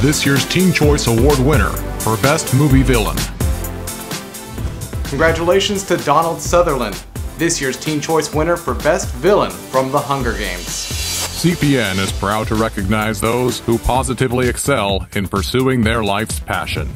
this year's Teen Choice Award winner for Best Movie Villain. Congratulations to Donald Sutherland, this year's Teen Choice winner for Best Villain from The Hunger Games. CPN is proud to recognize those who positively excel in pursuing their life's passion.